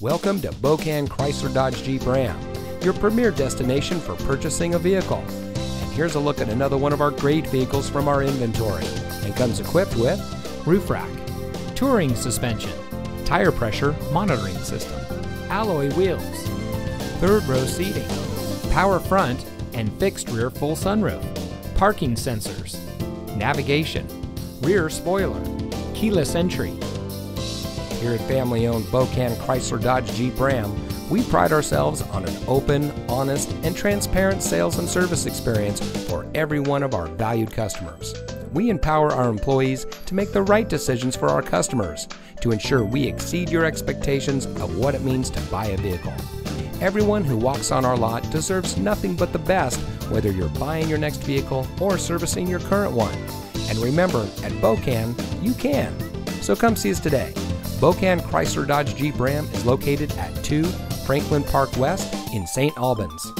Welcome to Bokan Chrysler Dodge Jeep Ram, your premier destination for purchasing a vehicle. And here's a look at another one of our great vehicles from our inventory and comes equipped with roof rack, touring suspension, tire pressure monitoring system, alloy wheels, third row seating, power front and fixed rear full sunroof, parking sensors, navigation, rear spoiler, keyless entry. Here at family owned Bokan Chrysler Dodge Jeep Ram, we pride ourselves on an open, honest, and transparent sales and service experience for every one of our valued customers. We empower our employees to make the right decisions for our customers to ensure we exceed your expectations of what it means to buy a vehicle. Everyone who walks on our lot deserves nothing but the best, whether you're buying your next vehicle or servicing your current one. And remember, at Bokan, you can. So come see us today. Bokan Chrysler Dodge Jeep Ram is located at 2 Franklin Park West in St. Albans.